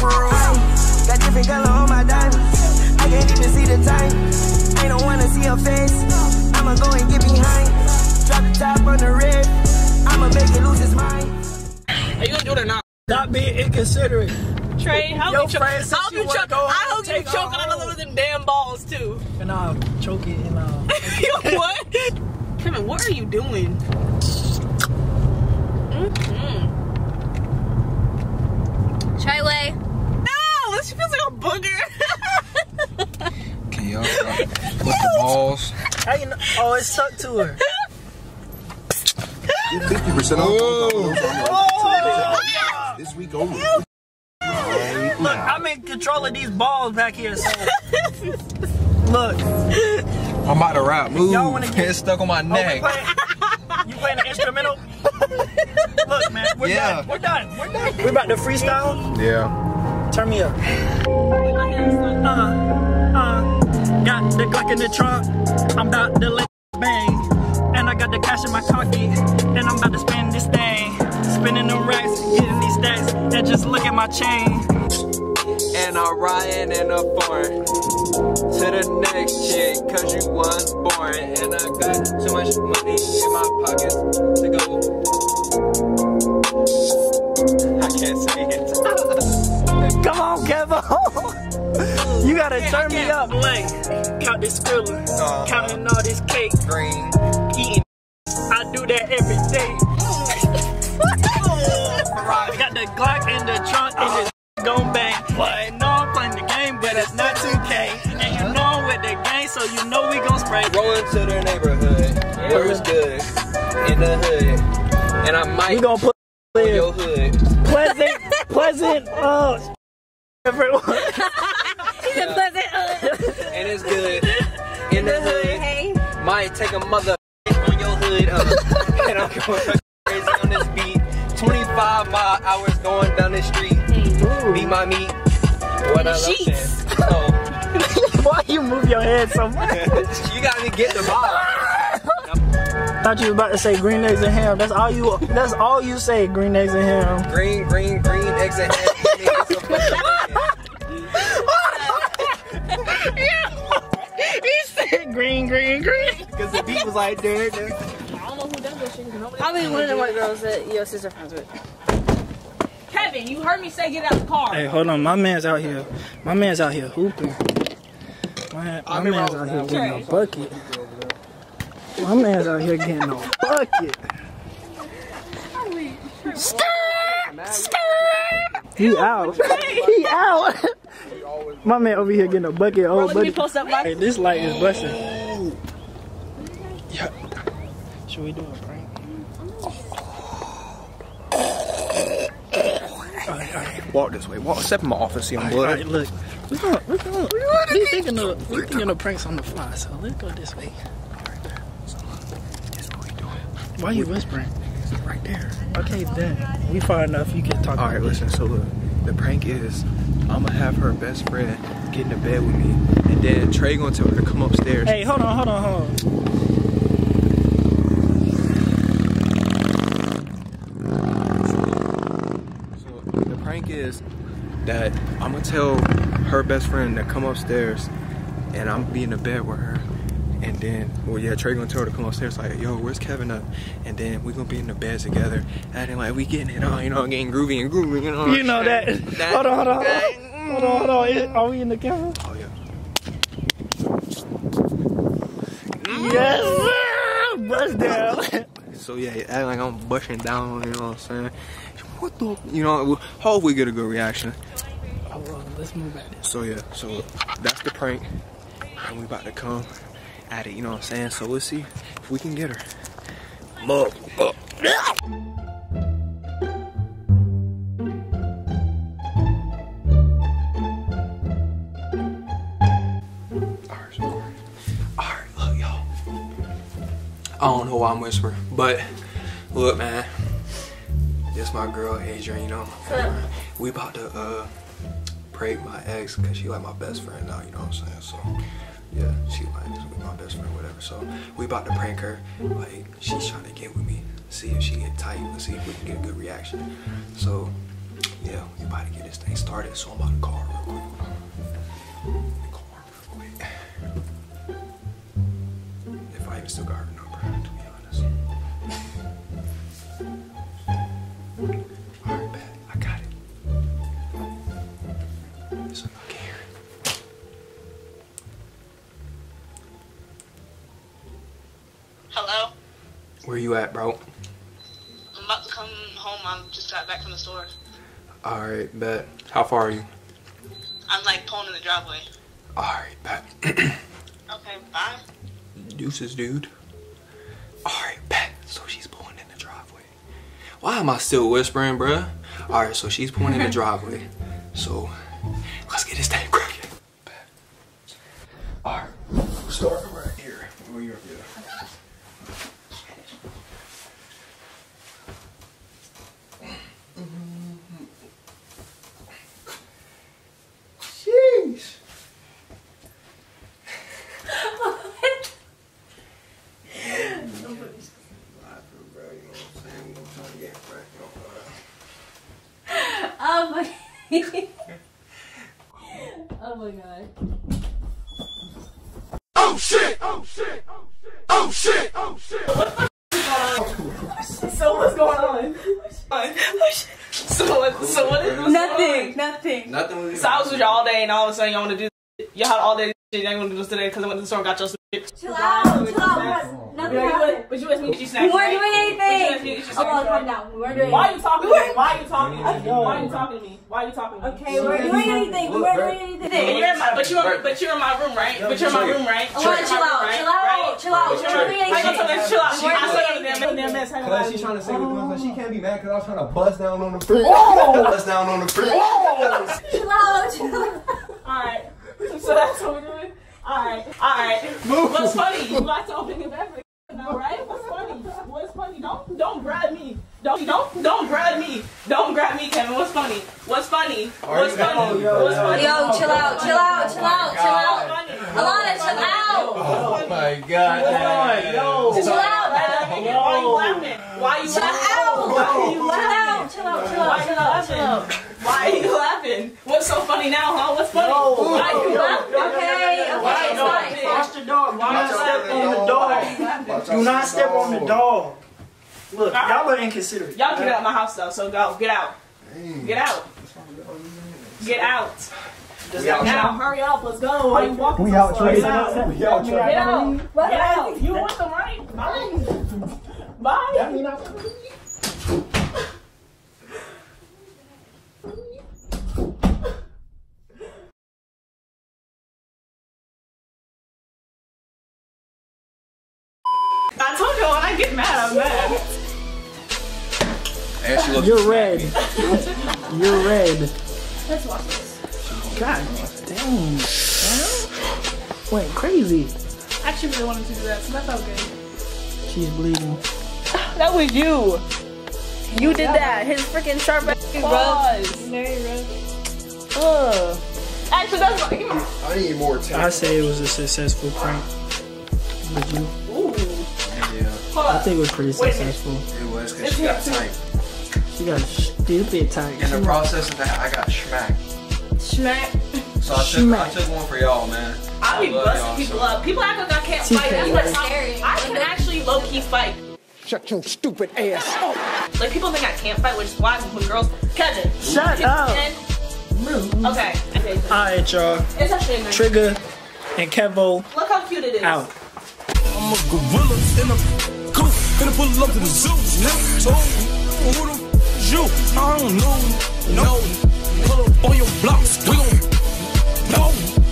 Got different color on my diamonds. I can't even see the time. Ain't no wanna see her face. I'ma go and get behind. Drop the top on the red. I'ma make it lose its mind. Are you gonna do it or not? Not being inconsiderate. Trey, how Your you choke? friend How you wanna choke? I home, hope you take her choke on home. another of them damn balls too. And I'll choke it and I'll. what? Kevin, what are you doing? Mm-hmm. Treyway. No, this feels like a booger. Can y'all stop with the balls? How you know? Oh, it's stuck to her. Get 50% off. Oh, This week only. Look, I'm in control of these balls back here. So. Look, I'm about to rap. Move. Y'all wanna get- It's stuck on my oh, neck. playing, you playing the instrumental? Look, man, we're Yeah. done. We're done. We're done. We're about to freestyle. Yeah. Turn me up. Uh, uh, got the Glock in the trunk. I'm about to let bang. And I got the cash in my pocket. And I'm about to spend this thing. Spinning them racks, getting these stacks. And just look at my chain. And I'm riding in a foreign to the next chick, cause you was born. And I got too much money in my pockets to go. I can't say it. You gotta turn me up. Like, count this skrilla. Uh-huh. Counting all this cake. Green. Eating. I do that every day. Got the Glock in the trunk and this gon' bang. I know I'm playing the game, but it's not 2K. And you know I'm with the gang, so you know we gon' spray. Rolling to the neighborhood. Where it's good. In the hood. And I might We gon' put in your hood. pleasant, pleasant, uh, everyone. It's good. In the hood. Might take a mother on your hood. Uh, and I'm going crazy on this beat. 25 mile hours going down the street. Be my meat. What I sheets. Oh, Why you move your head so much? you got me get the vibe. Thought you was about to say green eggs and ham. That's all you. That's all you say. Green eggs and ham. Green, green, green, eggs and ham. Green, green, green. Cause the beat was like, there, there. I don't know who does dude, dude. Probably one of the white girls that your sister friends with. Kevin, you heard me say get out the car. Hey, hold on. My man's out here. My man's out here hooping. My, my man's out here getting a bucket. My man's out here getting a bucket. Stop! Stop! He out. He out. My man over here getting a bucket. Oh, Let me buddy. post up. Hey, this light is busting. Yeah. Should we do a prank? Alright, alright. Walk this way. Walk. Step in my office. See I'm All right, blood. look. We're gonna, we're gonna, we thinking of, we thinking of pranks on the fly, so let's go this way. This is what we doing. Why you whispering? Right there. Okay, then. We far enough, you can talk. All right, listen. So look, the prank is I'm gonna have her best friend get in the bed with me, and then Trey gonna tell her to come upstairs. Hey, hold on, hold on, hold on. So the prank is that I'm gonna tell her best friend to come upstairs, and I'm be in the bed with her. And then, well, yeah, Trey gonna tell her to come upstairs, like, yo, where's Kevin up? And then we gonna be in the bed together, acting like we getting it on, you know, getting groovy and groovy, you know. You know that. Hold on, hold on. Hold on, hold on. Mm. Is- Are we in the camera? Oh yeah. Yes, sir. Bust down. So yeah, acting like I'm bushing down, you know what I'm saying? What the, you know? Hope we get a good reaction. Oh, well, let's move back. So yeah, so that's the prank, and we about to come at it, you know what I'm saying? So we'll see if we can get her. Mug. up. Alright, so- alright, look. I don't know why I'm whispering, but look, man. This my girl, Adrian, you know. We about to uh prank my ex because she like my best friend now, you know what I'm saying? So yeah, she like this with my best friend, whatever. So we about to prank her. Like she's trying to get with me, see if she get tight, let's see if we can get a good reaction. So yeah, we about to get this thing started, so I'm about to call her real quick. Call real quick. If I even still got her number, to be honest. Alright, bet. I got it. So Where you at, bro? I'm about to come home. I just got back from the store. Alright, bet. How far are you? I'm like pulling in the driveway. Alright, bet. Okay, bye. Deuces, dude. Alright, bet. So she's pulling in the driveway. Why am I still whispering, bruh? Alright, so she's pulling in the driveway. So, let's get this thing cracking. Alright, start right here. Where you're here. Sheesh. Oh Oh my. God. Oh my god. So what's going on? so what? So what is what's Nothing. Nothing. Nothing was So I was with y'all all day, and all of a sudden y'all want to do. Y'all had all day. Shit, y'all want to do this today because I went to the store and got y'all some. Chill out. Chill out. Nothing happened. went- But you asked me to get you We weren't right? doing But you asked me to anything. get Oh, well, calm down. We weren't doing Why are anything. you talking to me? Why are you talking to me? Why are you talking to me? Why are you talking to me? Okay, we weren't doing anything. We weren't doing But anything. you're in my, but you're, but you're in my room, right? But you're in my room, right? I want to chill out. Chill out. Chill out. We weren't doing How you gonna tell me to chill out? anything. I said I'm damn damn mess. Hang Cause on. she's trying to say what the fuck, she can't be mad because I was trying to buzz down on the free. Buzz down on the free. Chill out. Chill out. Alright. So that's what we're doing? Alright. Alright. What's funny? You like to open your beverage now, right? What's funny? What's funny? Don't don't grab me. Don't don't don't grab me. Don't grab me, Kevin. What's funny? What's funny? What's funny? What's funny? Yo, chill out. Chill out. Chill out. Chill out. Alana, chill out. Oh my god. Yo. Chill out. Why you laughing? Why you Chill laughing? out. Why you Chill laughing? out. Chill out. Chill out. Chill out. Chill out. Why are you laughing? What's so funny now, huh? What's funny? Why are you laughing? Okay. Okay. It's fine. It's fine. Watch the dog. Do not step on the dog. Do not step on the dog. Look, y'all are inconsiderate. Y'all get out of my house though, so go. Get out. Get out. Get out. Just Get out. out. Hurry up. Let's go. Why you walking We so out, slow? Trey. Get out. We out, Get out. Get out. out. You want them right? Bye. Bye. That mean I- I told you when I get mad, I'm mad. And You're red. You're red. Let's watch this. God dang. Went crazy. I actually really wanted to do that, so that felt good. She's bleeding. That was you. You did that. His freaking sharp ass bro. Very rough. Ugh. Actually, that's like, give me. I need more time. I say it was a successful prank. Would you? Yeah, I think it was pretty Wait successful. it was because she got tight. She got stupid tight. In the process of that, I got smacked. Smack. So I took, I took one for y'all, man. I be busting people so- up. People act like I can't TK. fight. That's You what were scary. I can actually low key fight. Shut your stupid ass up. Like people think I can't fight, which is why when girls, Kevin, Shut up. Okay. okay. Alright, y'all. It's actually nice. Trigger and Kevo Look how cute it is. out. I'm a gorilla in a coop, finna pull up to the zoo. Nigga, so who the f- you? I don't know, no. Pull up on your no.